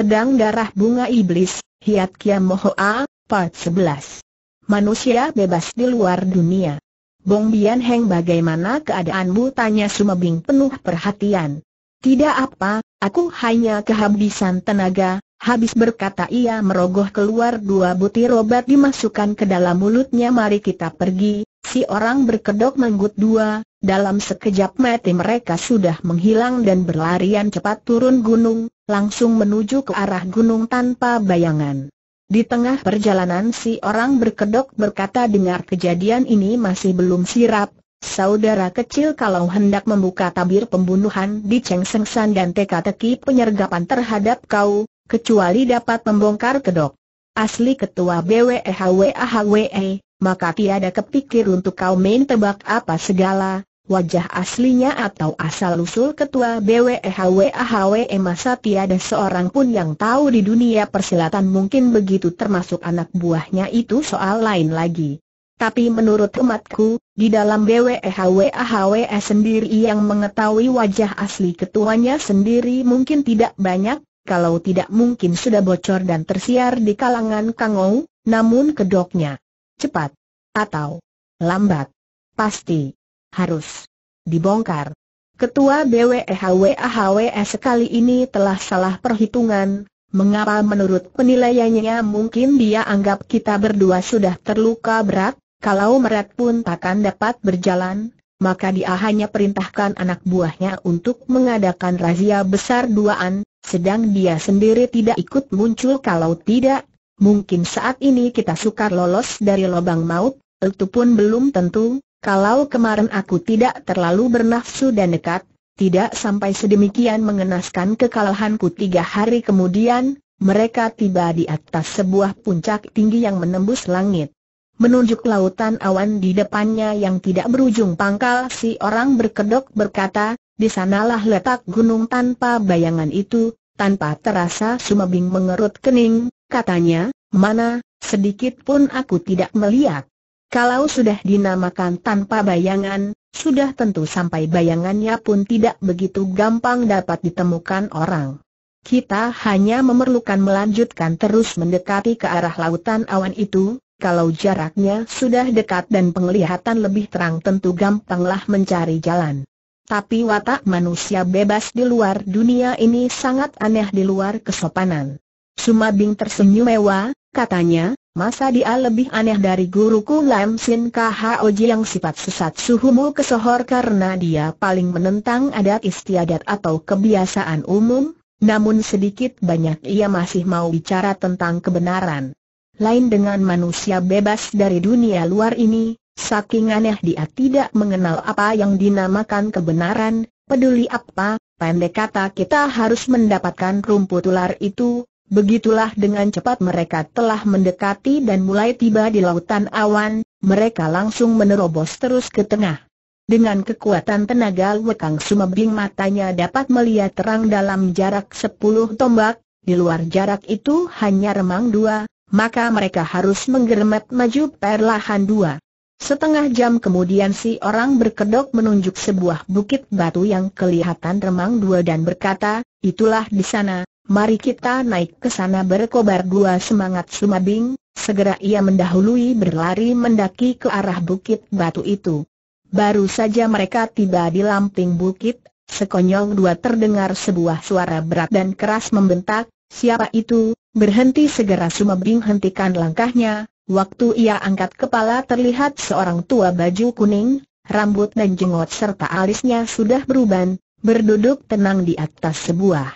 Pedang Darah Bunga Iblis, Hiat Kia Mohoa, Part 11 Manusia bebas di luar dunia. Bong Bian Heng bagaimana keadaanmu? Tanya Sumebing penuh perhatian. Tidak apa, aku hanya kehabisan tenaga, habis berkata ia merogoh keluar dua butir obat dimasukkan ke dalam mulutnya. Mari kita pergi, si orang berkedok menggut dua, dalam sekejap mati mereka sudah menghilang dan berlarian cepat turun gunung, langsung menuju ke arah gunung tanpa bayangan. Di tengah perjalanan si orang berkedok berkata dengar kejadian ini masih belum sirap, saudara kecil kalau hendak membuka tabir pembunuhan di Cheng Seng San dan teka-teki penyergapan terhadap kau, kecuali dapat membongkar kedok. Asli ketua BWEHWAHWE, maka tiada kepikir untuk kau main tebak apa segala, wajah aslinya atau asal-usul ketua BWEHWAHWE masa tiada seorang pun yang tahu di dunia persilatan mungkin begitu termasuk anak buahnya itu soal lain lagi. Tapi menurut umatku, di dalam BWEHWAHWE sendiri yang mengetahui wajah asli ketuanya sendiri mungkin tidak banyak, kalau tidak mungkin sudah bocor dan tersiar di kalangan Kangou, namun kedoknya cepat atau lambat. Pasti harus dibongkar. Ketua BWEHWAHWS sekali ini telah salah perhitungan, mengapa menurut penilaiannya mungkin dia anggap kita berdua sudah terluka berat, kalau merat pun takkan dapat berjalan, maka dia hanya perintahkan anak buahnya untuk mengadakan razia besar duaan, sedang dia sendiri tidak ikut muncul kalau tidak, mungkin saat ini kita sukar lolos dari lubang maut, itu pun belum tentu, kalau kemarin aku tidak terlalu bernafsu dan dekat, tidak sampai sedemikian mengenaskan kekalahanku tiga hari kemudian, mereka tiba di atas sebuah puncak tinggi yang menembus langit. Menunjuk lautan awan di depannya yang tidak berujung pangkal si orang berkedok berkata, di sanalah letak gunung tanpa bayangan itu, tanpa terasa Sumebing mengerut kening, katanya, mana, sedikit pun aku tidak melihat. Kalau sudah dinamakan tanpa bayangan, sudah tentu sampai bayangannya pun tidak begitu gampang dapat ditemukan orang. Kita hanya memerlukan melanjutkan terus mendekati ke arah lautan awan itu, kalau jaraknya sudah dekat dan penglihatan lebih terang tentu gampanglah mencari jalan. Tapi watak manusia bebas di luar dunia ini sangat aneh di luar kesopanan. Sumabing tersenyum mewah, katanya, Masa dia lebih aneh dari guruku Lam Sin KHOJ yang sifat sesat suhumu kesohor karena dia paling menentang adat istiadat atau kebiasaan umum, namun sedikit banyak ia masih mau bicara tentang kebenaran. Lain dengan manusia bebas dari dunia luar ini, saking aneh dia tidak mengenal apa yang dinamakan kebenaran, peduli apa, pendek kata kita harus mendapatkan rumput ular itu, Begitulah dengan cepat mereka telah mendekati dan mulai tiba di lautan awan, mereka langsung menerobos terus ke tengah. Dengan kekuatan tenaga Wekang Sumebing matanya dapat melihat terang dalam jarak 10 tombak, di luar jarak itu hanya remang dua, maka mereka harus menggeremet maju perlahan dua. Setengah jam kemudian si orang berkedok menunjuk sebuah bukit batu yang kelihatan remang dua dan berkata, itulah di sana, Mari kita naik ke sana berkobar dua semangat Sumabing, segera ia mendahului berlari mendaki ke arah bukit batu itu. Baru saja mereka tiba di lamping bukit, sekonyong dua terdengar sebuah suara berat dan keras membentak, siapa itu, berhenti segera Sumabing hentikan langkahnya, waktu ia angkat kepala terlihat seorang tua baju kuning, rambut dan jenggot serta alisnya sudah beruban, berduduk tenang di atas sebuah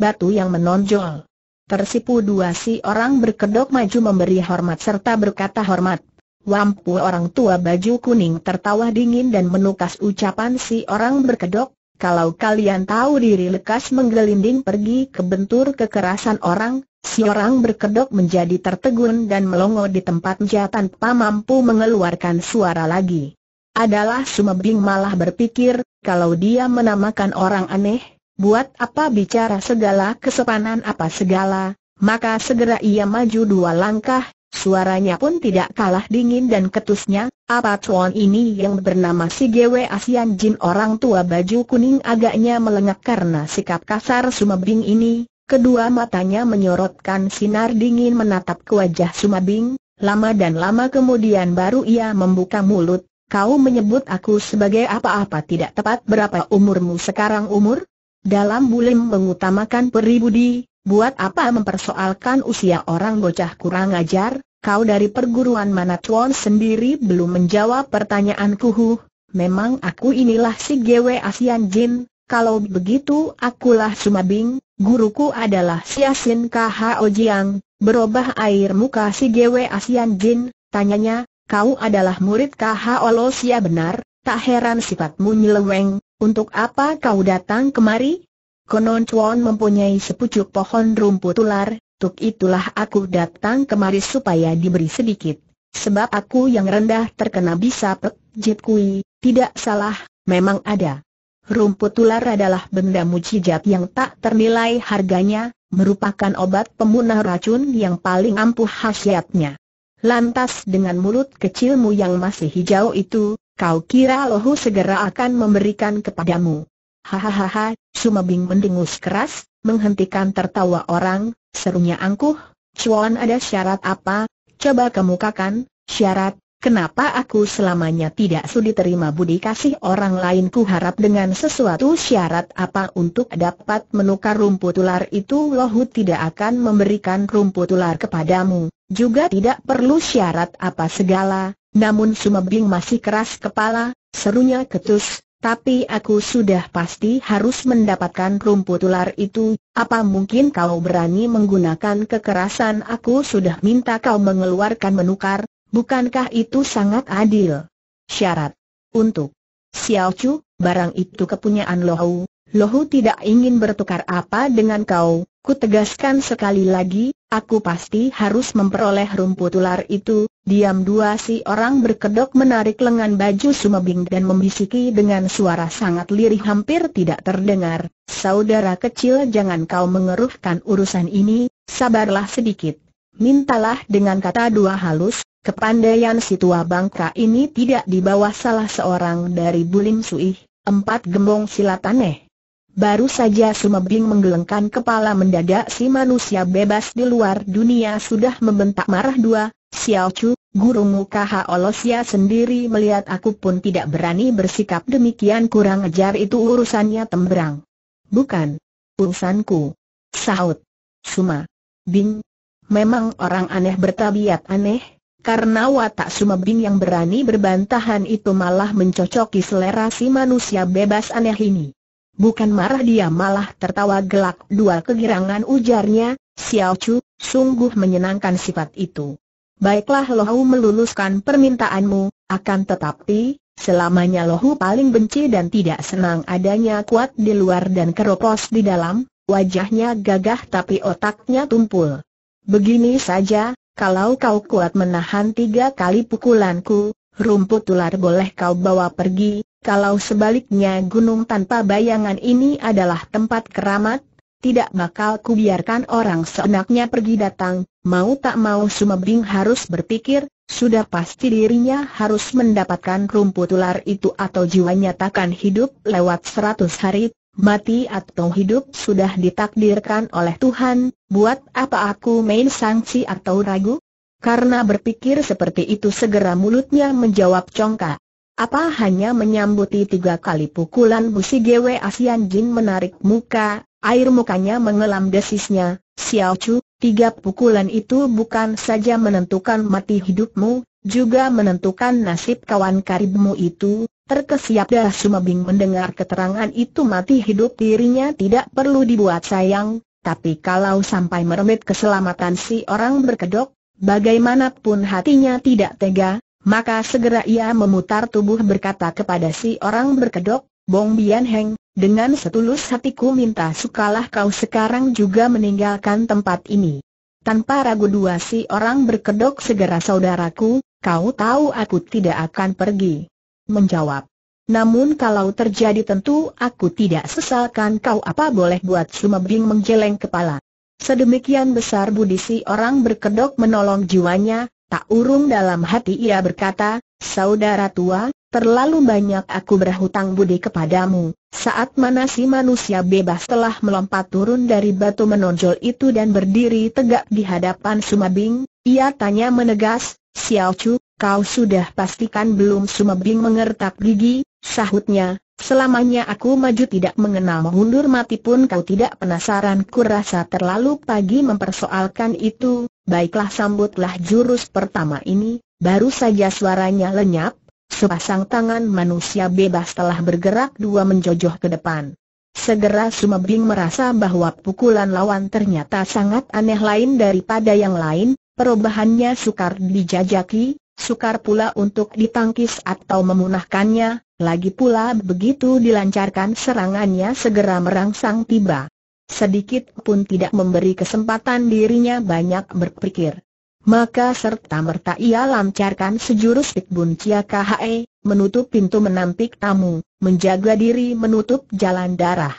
batu yang menonjol. Tersipu dua si orang berkedok maju memberi hormat serta berkata hormat. Wampu orang tua baju kuning tertawa dingin dan menukas ucapan si orang berkedok, kalau kalian tahu diri lekas menggelinding pergi ke bentur kekerasan orang, si orang berkedok menjadi tertegun dan melongo di tempat tempatnya tanpa mampu mengeluarkan suara lagi. Adalah Sumebing malah berpikir, kalau dia menamakan orang aneh, buat apa bicara segala kesopanan apa segala, maka segera ia maju dua langkah, suaranya pun tidak kalah dingin dan ketusnya, apa tuan ini yang bernama si Gewe Asian Jin orang tua baju kuning agaknya melengak karena sikap kasar Sumebing ini, Kedua matanya menyorotkan sinar dingin menatap ke wajah Sumabing, lama dan lama kemudian baru ia membuka mulut, kau menyebut aku sebagai apa-apa tidak tepat berapa umurmu sekarang umur? Dalam bulim mengutamakan peribudi, buat apa mempersoalkan usia orang bocah kurang ajar, kau dari perguruan mana Tuan sendiri belum menjawab pertanyaanku. Huh, memang aku inilah si Gwe Asian Jin, kalau begitu akulah Sumabing, guruku adalah Siasin KHO Jiang, berubah air muka si Gwe Asian Jin, tanyanya, kau adalah murid KHO Losia benar, tak heran sifatmu nyeleweng, untuk apa kau datang kemari? Konon Chuan mempunyai sepucuk pohon rumput ular, tuk itulah aku datang kemari supaya diberi sedikit. Sebab aku yang rendah terkena bisa pek, Jit Kui, tidak salah, memang ada. Rumput ular adalah benda mujizat yang tak ternilai harganya, merupakan obat pemunah racun yang paling ampuh khasiatnya. Lantas dengan mulut kecilmu yang masih hijau itu, kau kira lohu segera akan memberikan kepadamu. Hahaha, Sumabing mendengus keras, menghentikan tertawa orang, serunya angkuh, Chuan ada syarat apa? Coba kemukakan, syarat, Kenapa aku selamanya tidak sudi terima budi kasih orang lain ku harap dengan sesuatu syarat apa untuk dapat menukar rumput ular itu? Lohut tidak akan memberikan rumput ular kepadamu, juga tidak perlu syarat apa segala, namun Sumebing masih keras kepala, serunya ketus, tapi aku sudah pasti harus mendapatkan rumput ular itu, apa mungkin kau berani menggunakan kekerasan? Aku sudah minta kau mengeluarkan menukar, Bukankah itu sangat adil? Syarat. Untuk. Xiao Chu, barang itu kepunyaan Lohu, Lohu tidak ingin bertukar apa dengan kau, ku tegaskan sekali lagi, aku pasti harus memperoleh rumput ular itu, diam dua si orang berkedok menarik lengan baju Sumebing dan membisiki dengan suara sangat lirih hampir tidak terdengar, saudara kecil jangan kau mengeruhkan urusan ini, sabarlah sedikit. Mintalah dengan kata dua halus, Kepandaian si tua bangka ini tidak di bawah salah seorang dari Bulim Suih, empat gembong silat aneh. Baru saja Sumebing menggelengkan kepala mendadak si manusia bebas di luar dunia sudah membentak marah dua, Xiao Chu, guru muka Olosia sendiri melihat aku pun tidak berani bersikap demikian kurang ajar itu urusannya temberang. Bukan. Urusanku. Saud. Suma. Bing. Memang orang aneh bertabiat aneh, karena watak Sumebing yang berani berbantahan itu malah mencocoki selera si manusia bebas aneh ini. Bukan marah dia malah tertawa gelak dua kegirangan ujarnya, Xiao Chu, sungguh menyenangkan sifat itu. Baiklah Lohu meluluskan permintaanmu, akan tetapi, selamanya Lohu paling benci dan tidak senang adanya kuat di luar dan keropos di dalam, wajahnya gagah tapi otaknya tumpul. Begini saja, kalau kau kuat menahan tiga kali pukulanku, rumput ular boleh kau bawa pergi, kalau sebaliknya gunung tanpa bayangan ini adalah tempat keramat, tidak bakal kubiarkan orang seenaknya pergi datang, mau tak mau Sumebing harus berpikir, sudah pasti dirinya harus mendapatkan rumput ular itu atau jiwanya takkan hidup lewat seratus hari, mati atau hidup sudah ditakdirkan oleh Tuhan, buat apa aku main sangsi atau ragu? Karena berpikir seperti itu segera mulutnya menjawab congkak. Apa hanya menyambuti tiga kali pukulan busi Gwe Asian Jin menarik muka, air mukanya mengelam desisnya, Xiao Chu, tiga pukulan itu bukan saja menentukan mati hidupmu, juga menentukan nasib kawan karibmu itu, Terkesiap dah Sumabing mendengar keterangan itu mati hidup dirinya tidak perlu dibuat sayang, tapi kalau sampai meremit keselamatan si orang berkedok, bagaimanapun hatinya tidak tega, maka segera ia memutar tubuh berkata kepada si orang berkedok, Bong Bian Heng, dengan setulus hatiku minta sukalah kau sekarang juga meninggalkan tempat ini. Tanpa ragu dua si orang berkedok segera saudaraku, kau tahu aku tidak akan pergi menjawab. Namun kalau terjadi tentu aku tidak sesalkan kau apa boleh buat Sumebing menggeleng kepala. Sedemikian besar budi si orang berkedok menolong jiwanya, tak urung dalam hati ia berkata, Saudara tua, terlalu banyak aku berhutang budi kepadamu. Saat mana si manusia bebas telah melompat turun dari batu menonjol itu dan berdiri tegak di hadapan Sumabing, ia tanya menegas, Xiao Chu, kau sudah pastikan belum Sumabing mengertak gigi, sahutnya, Selamanya aku maju tidak mengenal mundur mati pun kau tidak penasaran. Ku rasa terlalu pagi mempersoalkan itu, baiklah sambutlah jurus pertama ini, baru saja suaranya lenyap, sepasang tangan manusia bebas telah bergerak dua menjojoh ke depan. Segera Sumebing merasa bahwa pukulan lawan ternyata sangat aneh lain daripada yang lain, perubahannya sukar dijajaki, sukar pula untuk ditangkis atau memunahkannya, lagi pula begitu dilancarkan serangannya segera merangsang tiba. Sedikit pun tidak memberi kesempatan dirinya banyak berpikir. Maka serta-merta ia lancarkan sejurus Pikbun Cia KHE, menutup pintu menampik tamu, menjaga diri menutup jalan darah.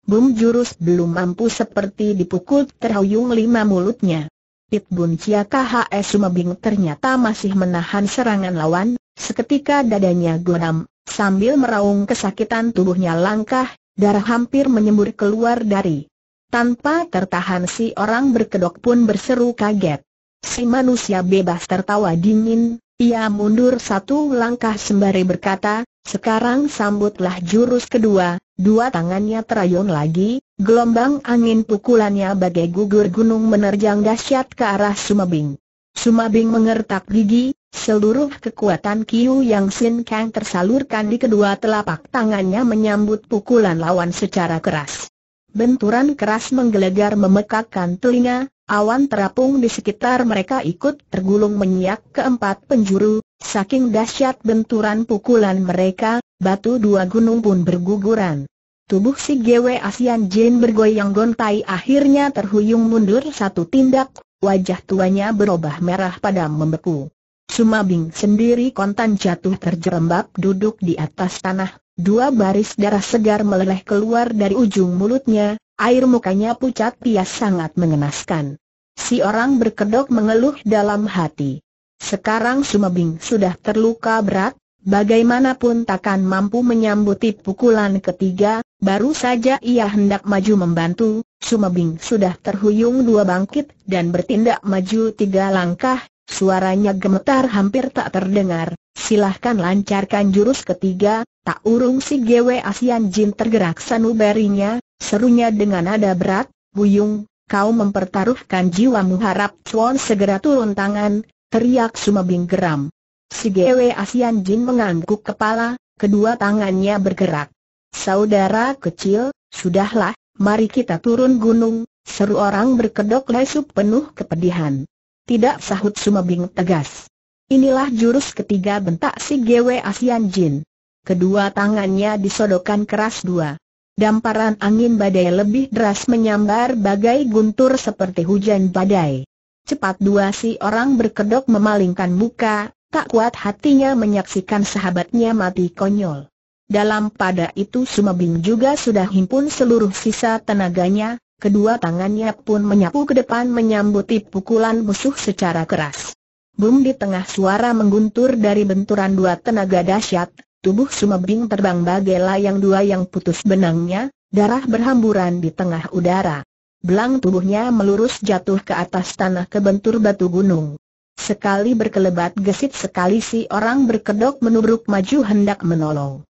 Bum jurus belum mampu seperti dipukul terhuyung lima mulutnya. Pitbun Cia KHE Sumabing ternyata masih menahan serangan lawan, seketika dadanya godam, Sambil meraung kesakitan tubuhnya langkah, darah hampir menyembur keluar dari. Tanpa tertahan si orang berkedok pun berseru kaget. Si manusia bebas tertawa dingin, ia mundur satu langkah sembari berkata, sekarang sambutlah jurus kedua, dua tangannya terayun lagi, gelombang angin pukulannya bagai gugur gunung menerjang dahsyat ke arah Sumabing. Sumabing mengertak gigi, Seluruh kekuatan Kiu Yang Sin Kang tersalurkan di kedua telapak tangannya menyambut pukulan lawan secara keras. Benturan keras menggelegar memekakkan telinga, awan terapung di sekitar mereka ikut tergulung menyiak keempat penjuru, saking dahsyat benturan pukulan mereka, batu dua gunung pun berguguran. Tubuh si Gwe Asian Jin bergoyang gontai akhirnya terhuyung mundur satu tindak, wajah tuanya berubah merah padam membeku. Sumabing sendiri kontan jatuh terjerembab duduk di atas tanah, dua baris darah segar meleleh keluar dari ujung mulutnya, air mukanya pucat pias sangat mengenaskan. Si orang berkedok mengeluh dalam hati. Sekarang Sumabing sudah terluka berat, bagaimanapun takkan mampu menyambuti pukulan ketiga, baru saja ia hendak maju membantu, Sumabing sudah terhuyung dua bangkit dan bertindak maju tiga langkah, Suaranya gemetar hampir tak terdengar, silahkan lancarkan jurus ketiga, tak urung si Gwe Asian Jin tergerak sanubarinya, serunya dengan nada berat, Buyung, kau mempertaruhkan jiwamu harap Chuan segera turun tangan, teriak Sumabing geram. Si Gwe Asian Jin mengangguk kepala, kedua tangannya bergerak. Saudara kecil, sudahlah, mari kita turun gunung, seru orang berkedok lesu penuh kepedihan. Tidak sahut Sumebing tegas. Inilah jurus ketiga bentak si Gwe Asian Jin. Kedua tangannya disodokkan keras dua. Damparan angin badai lebih deras menyambar bagai guntur seperti hujan badai. Cepat dua si orang berkedok memalingkan muka, tak kuat hatinya menyaksikan sahabatnya mati konyol. Dalam pada itu Sumebing juga sudah himpun seluruh sisa tenaganya, kedua tangannya pun menyapu ke depan menyambuti pukulan musuh secara keras. Bum di tengah suara mengguntur dari benturan dua tenaga dahsyat, tubuh Sumebing terbang bagai layang dua yang putus benangnya, darah berhamburan di tengah udara. Belang tubuhnya melurus jatuh ke atas tanah kebentur batu gunung. Sekali berkelebat gesit sekali si orang berkedok menubruk maju hendak menolong.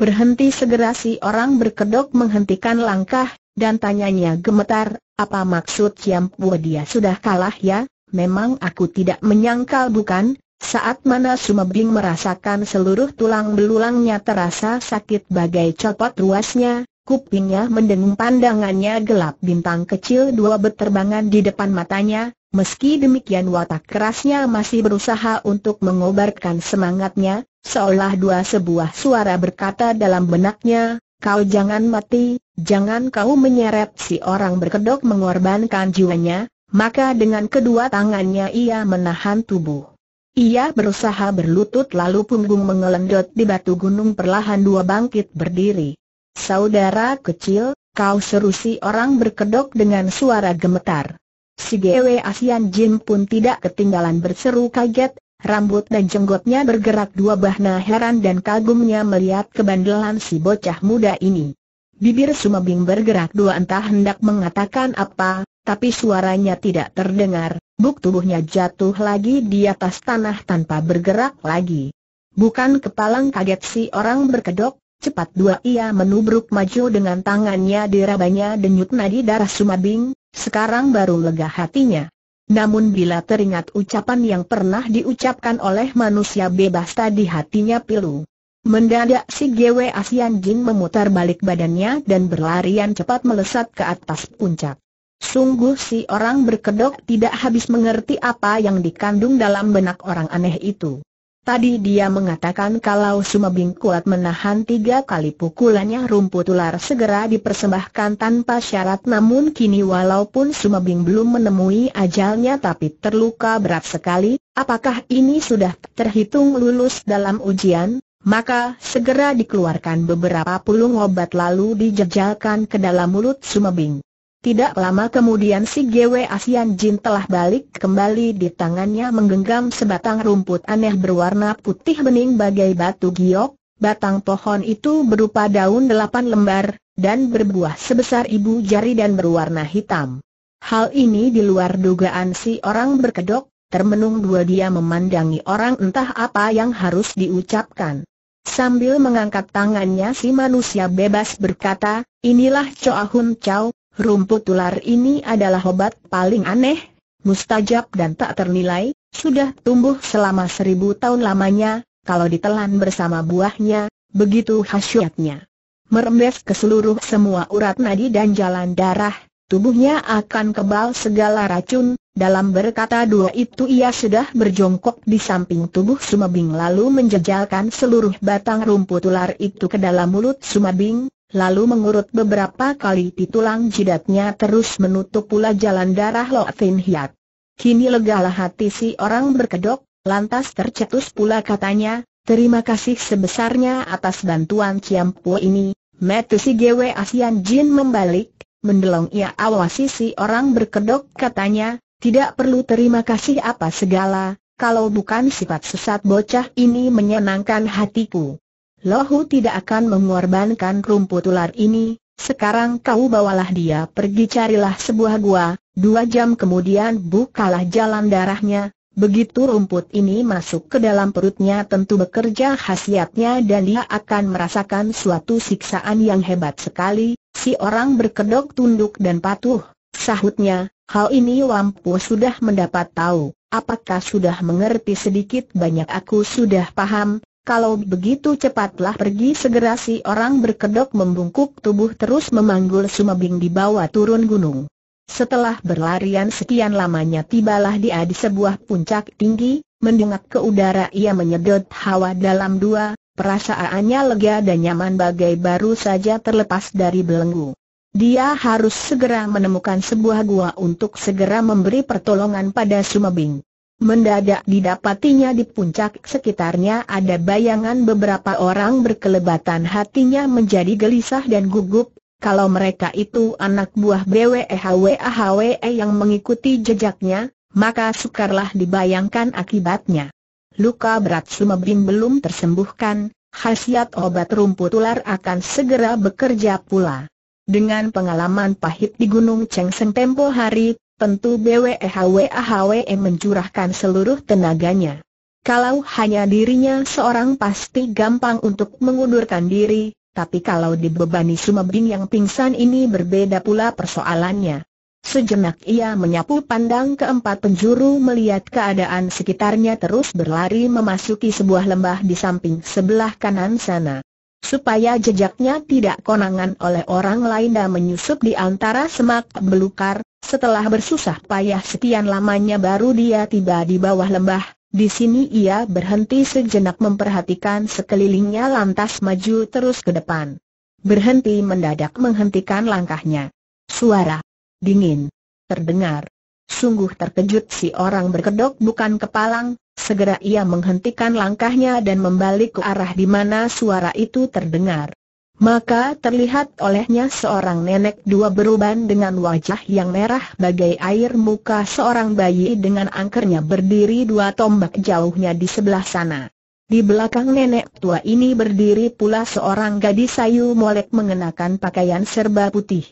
Berhenti segera si orang berkedok menghentikan langkah, dan tanyanya gemetar, apa maksud Ciampu dia sudah kalah ya? Memang aku tidak menyangkal bukan? Saat mana Sumebing merasakan seluruh tulang belulangnya terasa sakit bagai copot ruasnya, kupingnya mendengung pandangannya gelap bintang kecil dua beterbangan di depan matanya, meski demikian watak kerasnya masih berusaha untuk mengobarkan semangatnya, seolah dua sebuah suara berkata dalam benaknya, kau jangan mati, jangan kau menyeret si orang berkedok mengorbankan jiwanya, maka dengan kedua tangannya ia menahan tubuh. Ia berusaha berlutut lalu punggung mengelendot di batu gunung perlahan dua bangkit berdiri. Saudara kecil, kau seru si orang berkedok dengan suara gemetar. Si Gwe Asian Jin pun tidak ketinggalan berseru kaget, rambut dan jenggotnya bergerak dua bahna heran dan kagumnya melihat kebandelan si bocah muda ini. Bibir Sumabing bergerak dua entah hendak mengatakan apa, tapi suaranya tidak terdengar, buk tubuhnya jatuh lagi di atas tanah tanpa bergerak lagi. Bukan kepalang kaget si orang berkedok, cepat dua ia menubruk maju dengan tangannya dirabanya denyut nadi darah Sumabing, sekarang baru lega hatinya. Namun bila teringat ucapan yang pernah diucapkan oleh manusia bebas tadi hatinya pilu. Mendadak si Gwe Asian Jin memutar balik badannya dan berlarian cepat melesat ke atas puncak. Sungguh si orang berkedok tidak habis mengerti apa yang dikandung dalam benak orang aneh itu. Tadi dia mengatakan kalau Sumabing kuat menahan tiga kali pukulannya rumput ular segera dipersembahkan tanpa syarat namun kini walaupun Sumabing belum menemui ajalnya tapi terluka berat sekali, apakah ini sudah terhitung lulus dalam ujian? Maka segera dikeluarkan beberapa pulung obat lalu dijejalkan ke dalam mulut Sumabing. Tidak lama kemudian si Gwe Asian Jin telah balik kembali di tangannya menggenggam sebatang rumput aneh berwarna putih bening bagai batu giok, batang pohon itu berupa daun delapan lembar, dan berbuah sebesar ibu jari dan berwarna hitam. Hal ini di luar dugaan si orang berkedok, termenung dua dia memandangi orang entah apa yang harus diucapkan. Sambil mengangkat tangannya si manusia bebas berkata, inilah Choa Hun Chow, Rumput ular ini adalah obat paling aneh, mustajab dan tak ternilai, sudah tumbuh selama seribu tahun lamanya, kalau ditelan bersama buahnya, begitu khasiatnya. Merembes ke seluruh semua urat nadi dan jalan darah, tubuhnya akan kebal segala racun, dalam berkata dua itu ia sudah berjongkok di samping tubuh Sumabing lalu menjejalkan seluruh batang rumput ular itu ke dalam mulut Sumabing, lalu mengurut beberapa kali di tulang jidatnya terus menutup pula jalan darah Lo Fin Hiat. Kini legalah hati si orang berkedok, lantas tercetus pula katanya, terima kasih sebesarnya atas bantuan Ciampu ini, metu si Gwe Asian Jin membalik, mendelong ia awasi si orang berkedok katanya, tidak perlu terima kasih apa segala, kalau bukan sifat sesat bocah ini menyenangkan hatiku. Lohu tidak akan mengorbankan rumput ular ini, sekarang kau bawalah dia pergi carilah sebuah gua, dua jam kemudian bukalah jalan darahnya, begitu rumput ini masuk ke dalam perutnya tentu bekerja khasiatnya dan dia akan merasakan suatu siksaan yang hebat sekali, si orang berkedok tunduk dan patuh, sahutnya, hal ini Wampu sudah mendapat tahu, apakah sudah mengerti sedikit banyak aku sudah paham, kalau begitu cepatlah pergi segera si orang berkedok membungkuk tubuh terus memanggul Sumabing dibawa turun gunung. Setelah berlarian sekian lamanya tibalah dia di sebuah puncak tinggi, mendengak ke udara ia menyedot hawa dalam dua, perasaannya lega dan nyaman bagai baru saja terlepas dari belenggu. Dia harus segera menemukan sebuah gua untuk segera memberi pertolongan pada Sumabing. Mendadak didapatinya di puncak sekitarnya ada bayangan beberapa orang berkelebatan hatinya menjadi gelisah dan gugup, kalau mereka itu anak buah BWEHWAHWE yang mengikuti jejaknya, maka sukarlah dibayangkan akibatnya. Luka berat Sumabing belum tersembuhkan, khasiat obat rumput ular akan segera bekerja pula. Dengan pengalaman pahit di Gunung Cheng Seng tempo hari, tentu BWEHWAHWE mencurahkan seluruh tenaganya. Kalau hanya dirinya seorang pasti gampang untuk mengundurkan diri, tapi kalau dibebani Sumebing yang pingsan ini berbeda pula persoalannya. Sejenak ia menyapu pandang keempat penjuru melihat keadaan sekitarnya terus berlari memasuki sebuah lembah di samping sebelah kanan sana. Supaya jejaknya tidak konangan oleh orang lain dan menyusup di antara semak belukar, setelah bersusah payah sekian lamanya baru dia tiba di bawah lembah, di sini ia berhenti sejenak memperhatikan sekelilingnya lantas maju terus ke depan. Berhenti mendadak menghentikan langkahnya. Suara dingin terdengar. Sungguh terkejut si orang berkedok bukan kepalang, segera ia menghentikan langkahnya dan membalik ke arah di mana suara itu terdengar. Maka terlihat olehnya seorang nenek dua beruban dengan wajah yang merah bagai air muka seorang bayi dengan angkernya berdiri dua tombak jauhnya di sebelah sana. Di belakang nenek tua ini berdiri pula seorang gadis sayu molek mengenakan pakaian serba putih.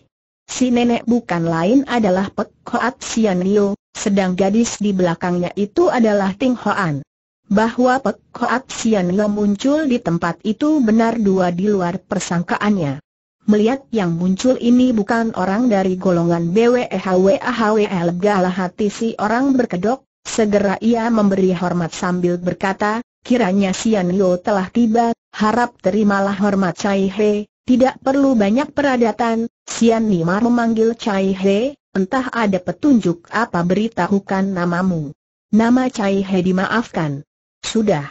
Si nenek bukan lain adalah Pek Hoat Sian Liu, sedang gadis di belakangnya itu adalah Ting Hoan. Bahwa Pek Hoat Sian Lo muncul di tempat itu benar dua di luar persangkaannya. Melihat yang muncul ini bukan orang dari golongan BWEHWAHWL galah hati si orang berkedok, segera ia memberi hormat sambil berkata, kiranya Sian Lo telah tiba, harap terimalah hormat Cai He, tidak perlu banyak peradatan, Sian Nima memanggil Cai He, entah ada petunjuk apa beritahukan namamu. Nama Cai He dimaafkan. Sudah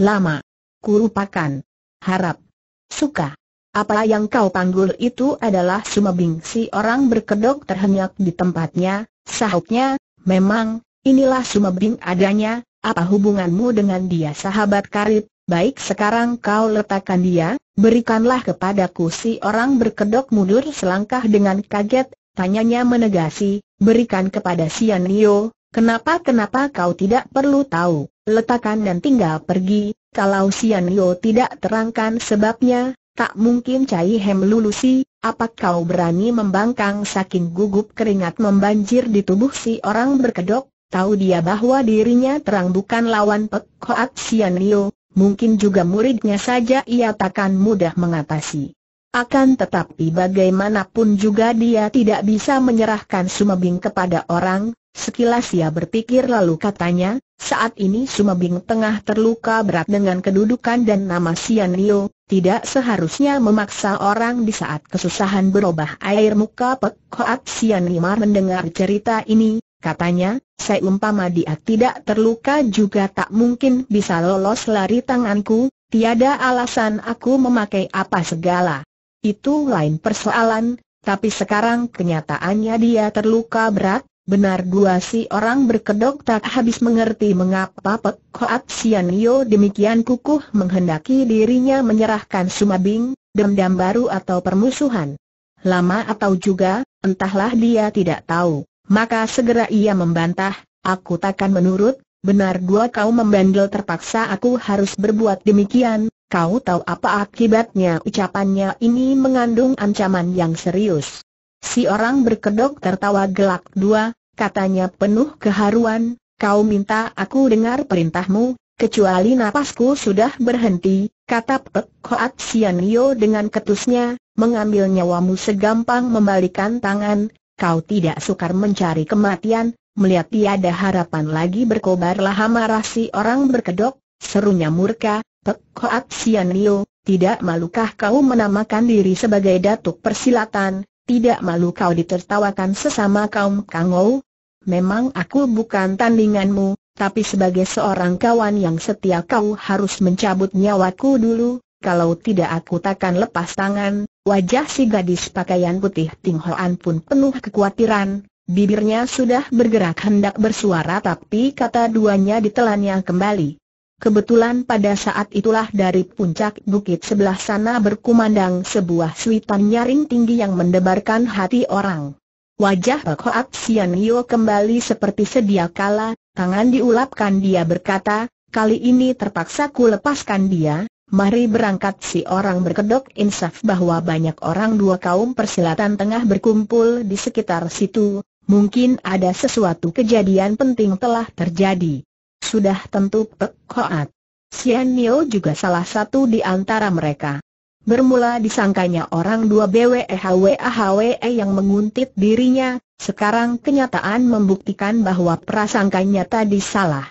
lama kurupakan. Harap suka. Apa yang kau panggil itu adalah Sumebing si orang berkedok terhenyak di tempatnya, sahutnya, memang, inilah Sumebing adanya, apa hubunganmu dengan dia sahabat karib, baik sekarang kau letakkan dia, berikanlah kepadaku si orang berkedok mundur selangkah dengan kaget, tanyanya menegasi, berikan kepada Sian Lio, kenapa kenapa kau tidak perlu tahu, letakkan dan tinggal pergi, kalau Sian Yo tidak terangkan sebabnya, tak mungkin Cai Hem lulusi, apa kau berani membangkang saking gugup keringat membanjir di tubuh si orang berkedok, tahu dia bahwa dirinya terang bukan lawan Pek Hoat Sian Yo, mungkin juga muridnya saja ia takkan mudah mengatasi. Akan tetapi bagaimanapun juga dia tidak bisa menyerahkan Sumebing kepada orang, Sekilas ia berpikir lalu katanya, saat ini Sumebing tengah terluka berat dengan kedudukan dan nama Sian Lio, tidak seharusnya memaksa orang di saat kesusahan berubah air muka Pek Hoat Sian Lima mendengar cerita ini, katanya, saya umpama dia tidak terluka juga tak mungkin bisa lolos lari tanganku, tiada alasan aku memakai apa segala. Itu lain persoalan, tapi sekarang kenyataannya dia terluka berat, Benar dua si orang berkedok tak habis mengerti mengapa Pek Hoat Sian Yo demikian kukuh menghendaki dirinya menyerahkan Sumabing, dendam baru atau permusuhan. Lama atau juga, entahlah dia tidak tahu. Maka segera ia membantah, aku takkan menurut, benar dua kau membandel terpaksa aku harus berbuat demikian, kau tahu apa akibatnya? Ucapannya ini mengandung ancaman yang serius. Si orang berkedok tertawa gelak. Dua, katanya penuh keharuan, kau minta aku dengar perintahmu, kecuali napasku sudah berhenti, kata Pek Hoat Sian Lio dengan ketusnya, mengambil nyawamu segampang membalikan tangan, kau tidak sukar mencari kematian, melihat tiada harapan lagi berkobarlah amarah si orang berkedok, serunya murka, Pek Sian Lio, tidak malukah kau menamakan diri sebagai datuk persilatan, tidak malu kau ditertawakan sesama kaum kangou, memang aku bukan tandinganmu, tapi sebagai seorang kawan yang setia kau harus mencabut nyawaku dulu, kalau tidak aku takkan lepas tangan. Wajah si gadis pakaian putih Ting Hoan pun penuh kekhawatiran, bibirnya sudah bergerak hendak bersuara tapi kata duanya ditelannya kembali. Kebetulan pada saat itulah dari puncak bukit sebelah sana berkumandang sebuah suitan nyaring tinggi yang mendebarkan hati orang. Wajah Hoat Sian Yo kembali seperti sedia kala, tangan diulapkan dia berkata, kali ini terpaksa ku lepaskan dia, mari berangkat si orang berkedok insaf bahwa banyak orang dua kaum persilatan tengah berkumpul di sekitar situ, mungkin ada sesuatu kejadian penting telah terjadi. Sudah tentu Pek Hoat. Sian Yo juga salah satu di antara mereka. Bermula disangkanya orang dua BWEHWAHWE yang menguntit dirinya, sekarang kenyataan membuktikan bahwa prasangkanya tadi salah.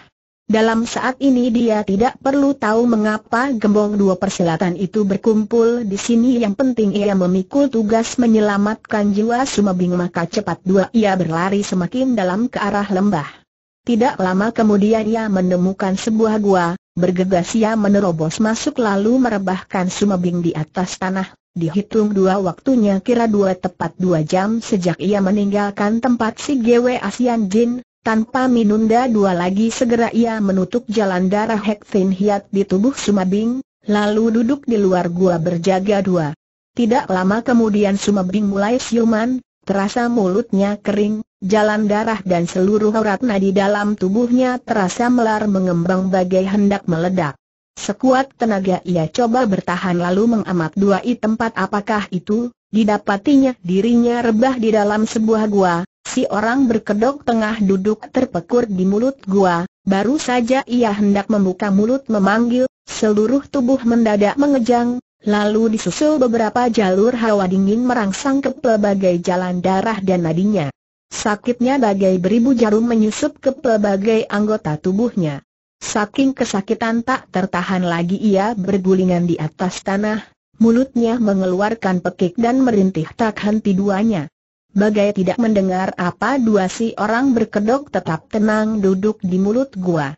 Dalam saat ini dia tidak perlu tahu mengapa gembong dua persilatan itu berkumpul di sini yang penting ia memikul tugas menyelamatkan jiwa Sumabing maka cepat dua ia berlari semakin dalam ke arah lembah. Tidak lama kemudian ia menemukan sebuah gua, Bergegas ia menerobos masuk lalu merebahkan Sumebing di atas tanah. Dihitung dua waktunya kira dua tepat dua jam sejak ia meninggalkan tempat si Gwe Asian Jin. Tanpa menunda dua lagi segera ia menutup jalan darah Hek Thin Hiat di tubuh Sumabing, lalu duduk di luar gua berjaga dua. Tidak lama kemudian Sumebing mulai siuman, terasa mulutnya kering, jalan darah dan seluruh urat nadi dalam tubuhnya terasa melar mengembang bagai hendak meledak. Sekuat tenaga ia coba bertahan lalu mengamat dua i tempat apakah itu, didapatinya dirinya rebah di dalam sebuah gua, si orang berkedok tengah duduk terpekur di mulut gua, baru saja ia hendak membuka mulut memanggil, seluruh tubuh mendadak mengejang, Lalu disusul beberapa jalur hawa dingin merangsang ke pelbagai jalan darah dan nadinya. Sakitnya bagai beribu jarum menyusup ke pelbagai anggota tubuhnya. Saking kesakitan tak tertahan lagi ia bergulingan di atas tanah, mulutnya mengeluarkan pekik dan merintih tak henti duanya. Bagai tidak mendengar apa dua si orang berkedok tetap tenang duduk di mulut gua.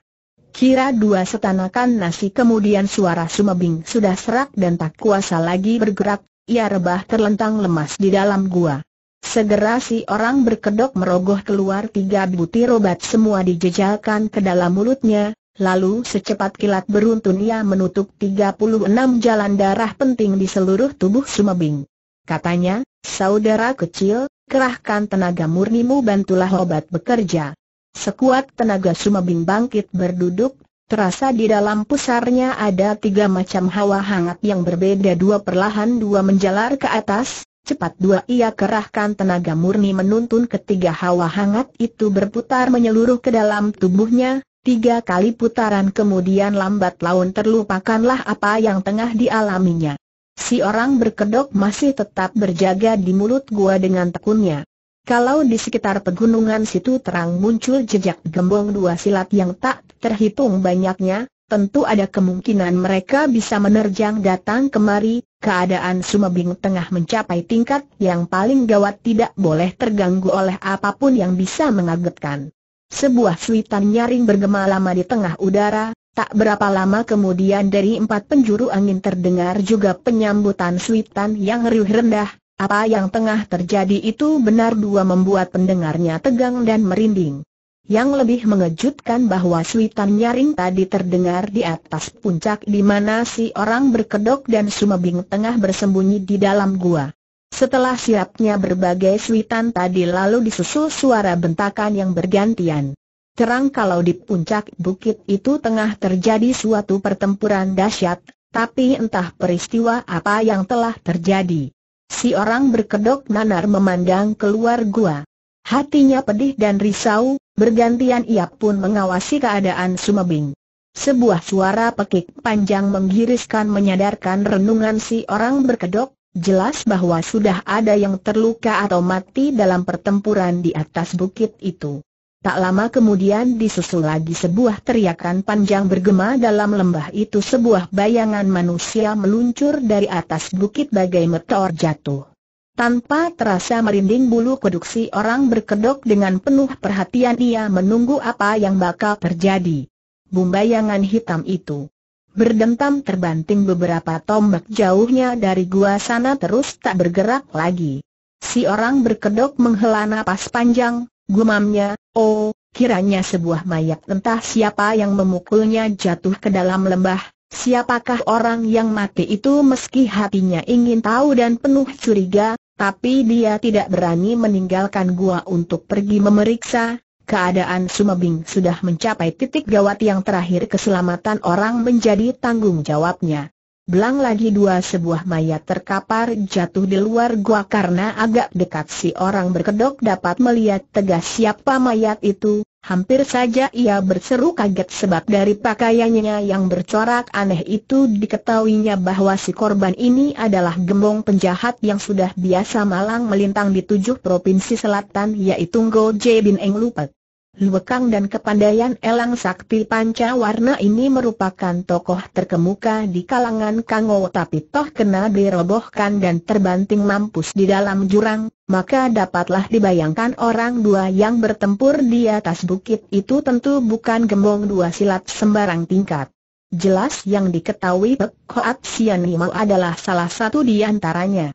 Kira dua setanakan nasi kemudian suara Sumebing sudah serak dan tak kuasa lagi bergerak, ia rebah terlentang lemas di dalam gua. Segera si orang berkedok merogoh keluar tiga butir obat semua dijejalkan ke dalam mulutnya, lalu secepat kilat beruntun ia menutup 36 jalan darah penting di seluruh tubuh Sumebing. Katanya, saudara kecil, kerahkan tenaga murnimu bantulah obat bekerja. Sekuat tenaga Sumebing bangkit berduduk, terasa di dalam pusarnya ada tiga macam hawa hangat yang berbeda dua perlahan dua menjalar ke atas, cepat dua ia kerahkan tenaga murni menuntun ketiga hawa hangat itu berputar menyeluruh ke dalam tubuhnya, tiga kali putaran kemudian lambat laun terlupakanlah apa yang tengah dialaminya. Si orang berkedok masih tetap berjaga di mulut gua dengan tekunnya. Kalau di sekitar pegunungan situ terang muncul jejak gembong dua silat yang tak terhitung banyaknya, tentu ada kemungkinan mereka bisa menerjang datang kemari, keadaan Sumebing tengah mencapai tingkat yang paling gawat tidak boleh terganggu oleh apa pun yang bisa mengagetkan. Sebuah suitan nyaring bergema lama di tengah udara, tak berapa lama kemudian dari empat penjuru angin terdengar juga penyambutan suitan yang riuh rendah, apa yang tengah terjadi itu benar dua membuat pendengarnya tegang dan merinding. Yang lebih mengejutkan bahwa suitan nyaring tadi terdengar di atas puncak di mana si orang berkedok dan Sumebing tengah bersembunyi di dalam gua. Setelah siapnya berbagai suitan tadi lalu disusul suara bentakan yang bergantian. Terang kalau di puncak bukit itu tengah terjadi suatu pertempuran dahsyat, tapi entah peristiwa apa yang telah terjadi. Si orang berkedok nanar memandang keluar gua. Hatinya pedih dan risau, bergantian ia pun mengawasi keadaan Sumebing. Sebuah suara pekik panjang menggiriskan menyadarkan renungan si orang berkedok, jelas bahwa sudah ada yang terluka atau mati dalam pertempuran di atas bukit itu. Tak lama kemudian disusul lagi sebuah teriakan panjang bergema dalam lembah itu sebuah bayangan manusia meluncur dari atas bukit bagai meteor jatuh. Tanpa terasa merinding bulu kuduk orang berkedok dengan penuh perhatian ia menunggu apa yang bakal terjadi. Bumbayangan hitam itu berdentam terbanting beberapa tombak jauhnya dari gua sana terus tak bergerak lagi. Si orang berkedok menghela napas panjang, Gumamnya, oh, kiranya sebuah mayat entah siapa yang memukulnya jatuh ke dalam lembah, siapakah orang yang mati itu meski hatinya ingin tahu dan penuh curiga, tapi dia tidak berani meninggalkan gua untuk pergi memeriksa, keadaan Sumebing sudah mencapai titik gawat yang terakhir keselamatan orang menjadi tanggung jawabnya. Belang lagi dua sebuah mayat terkapar jatuh di luar gua karena agak dekat si orang berkedok dapat melihat tegas siapa mayat itu, hampir saja ia berseru kaget sebab dari pakaiannya yang bercorak aneh itu diketahuinya bahwa si korban ini adalah gembong penjahat yang sudah biasa malang melintang di tujuh provinsi selatan yaitu Go J Bin Eng Lupet. Luekang dan kepandaian Elang Sakti Panca Warna ini merupakan tokoh terkemuka di kalangan Kango tapi toh kena dirobohkan dan terbanting mampus di dalam jurang, maka dapatlah dibayangkan orang dua yang bertempur di atas bukit itu tentu bukan gembong dua silat sembarang tingkat. Jelas yang diketahui Pek Hoat Sian adalah salah satu di antaranya.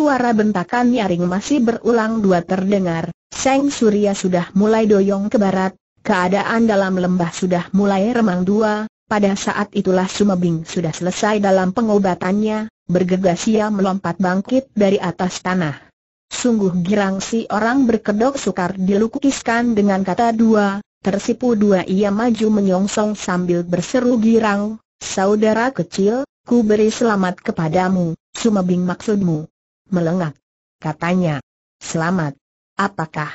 Suara bentakan nyaring masih berulang dua terdengar, Seng Surya sudah mulai doyong ke barat, keadaan dalam lembah sudah mulai remang dua, pada saat itulah Sumebing sudah selesai dalam pengobatannya, bergegas ia melompat bangkit dari atas tanah. Sungguh girang si orang berkedok sukar dilukiskan dengan kata dua, tersipu dua ia maju menyongsong sambil berseru girang, saudara kecil, ku beri selamat kepadamu, Sumebing maksudmu. Melengak. Katanya. Selamat. Apakah?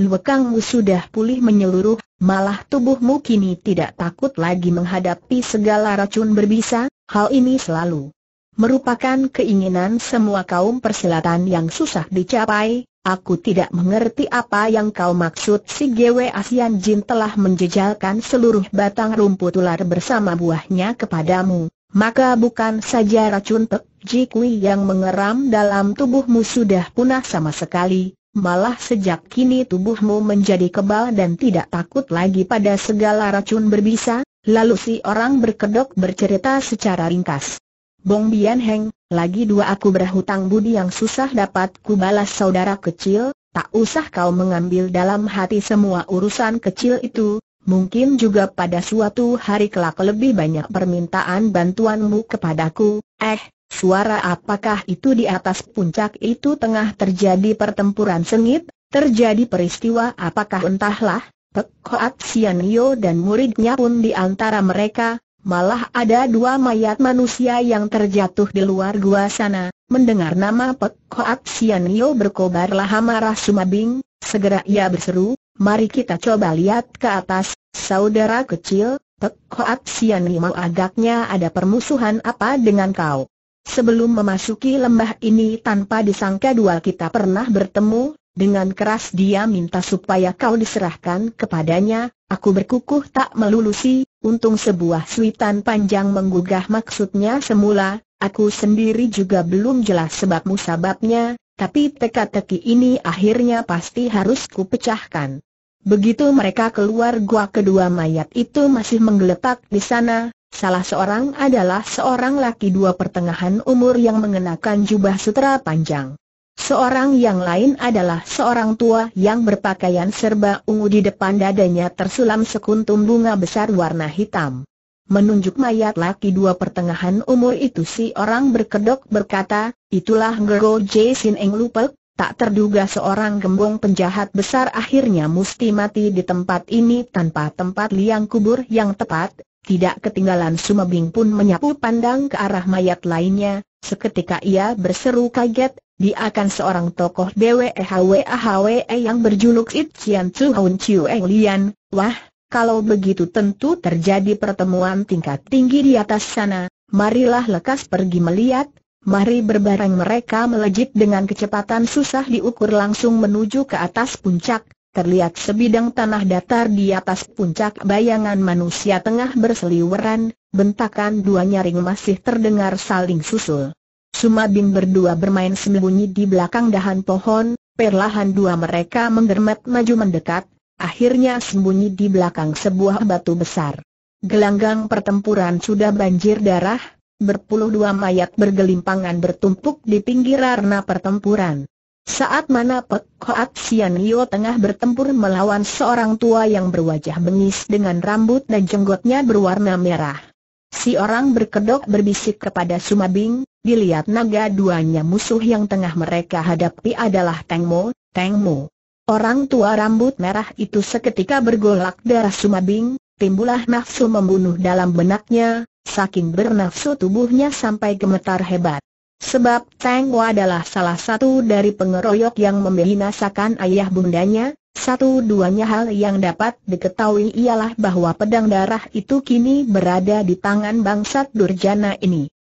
Luekangmu sudah pulih menyeluruh, malah tubuhmu kini tidak takut lagi menghadapi segala racun berbisa, hal ini selalu merupakan keinginan semua kaum persilatan yang susah dicapai, aku tidak mengerti apa yang kau maksud si Gwe Asian Jin telah menjejalkan seluruh batang rumput ular bersama buahnya kepadamu, maka bukan saja racun Pek Jikui yang mengeram dalam tubuhmu sudah punah sama sekali, malah sejak kini tubuhmu menjadi kebal dan tidak takut lagi pada segala racun berbisa, lalu si orang berkedok bercerita secara ringkas. Bong Bian Heng, lagi dua aku berhutang budi yang susah dapat ku balas saudara kecil, tak usah kau mengambil dalam hati semua urusan kecil itu, mungkin juga pada suatu hari kelak lebih banyak permintaan bantuanmu kepadaku, eh, suara apakah itu di atas puncak itu tengah terjadi pertempuran sengit, terjadi peristiwa apakah entahlah, Pek Hoat Sian Yo dan muridnya pun di antara mereka, Malah ada dua mayat manusia yang terjatuh di luar gua sana. Mendengar nama Pek Hoat Sian Yo berkobarlah amarah Sumabing, segera ia berseru, mari kita coba lihat ke atas, saudara kecil, Pek Hoat Sian Yo agaknya ada permusuhan apa dengan kau. Sebelum memasuki lembah ini tanpa disangka dua kita pernah bertemu, dengan keras dia minta supaya kau diserahkan kepadanya, aku berkukuh tak melulusi, untung sebuah suitan panjang menggugah maksudnya semula, aku sendiri juga belum jelas sebab musababnya, tapi teka-teki ini akhirnya pasti harus kupecahkan. Begitu mereka keluar gua kedua mayat itu masih menggeletak di sana, salah seorang adalah seorang laki dua pertengahan umur yang mengenakan jubah sutra panjang. Seorang yang lain adalah seorang tua yang berpakaian serba ungu di depan dadanya tersulam sekuntum bunga besar warna hitam. Menunjuk mayat laki dua pertengahan umur itu si orang berkedok berkata, itulah Gero Jason Eng Lupek, tak terduga seorang gembong penjahat besar akhirnya mesti mati di tempat ini tanpa tempat liang kubur yang tepat, tidak ketinggalan Sumebing pun menyapu pandang ke arah mayat lainnya, seketika ia berseru kaget, dia akan seorang tokoh BWEHWAHWE yang berjuluk It Chian Chu Hun Chiu Eng Lian, wah, kalau begitu tentu terjadi pertemuan tingkat tinggi di atas sana, marilah lekas pergi melihat, mari berbareng mereka melejit dengan kecepatan susah diukur langsung menuju ke atas puncak, terlihat sebidang tanah datar di atas puncak bayangan manusia tengah berseliweran, bentakan dua nyaring masih terdengar saling susul. Sumabing berdua bermain sembunyi di belakang dahan pohon, perlahan dua mereka menggermet maju mendekat, akhirnya sembunyi di belakang sebuah batu besar. Gelanggang pertempuran sudah banjir darah, berpuluh dua mayat bergelimpangan bertumpuk di pinggir arena pertempuran. Saat mana Pek Hoat Sian Yo tengah bertempur melawan seorang tua yang berwajah bengis dengan rambut dan jenggotnya berwarna merah. Si orang berkedok berbisik kepada Sumabing, Dilihat naga duanya musuh yang tengah mereka hadapi adalah Tengmo, Tengmo. Orang tua rambut merah itu seketika bergolak darah Sumabing, timbullah nafsu membunuh dalam benaknya, saking bernafsu tubuhnya sampai gemetar hebat. Sebab Tengmo adalah salah satu dari pengeroyok yang membinasakan ayah bundanya, satu-duanya hal yang dapat diketahui ialah bahwa pedang darah itu kini berada di tangan bangsat durjana ini.